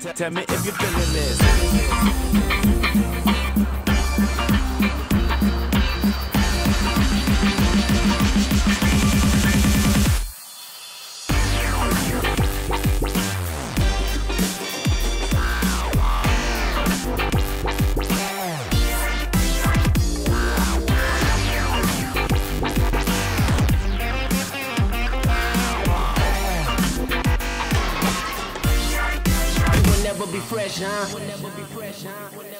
Tell me if you're feeling this. Never be fresh, huh?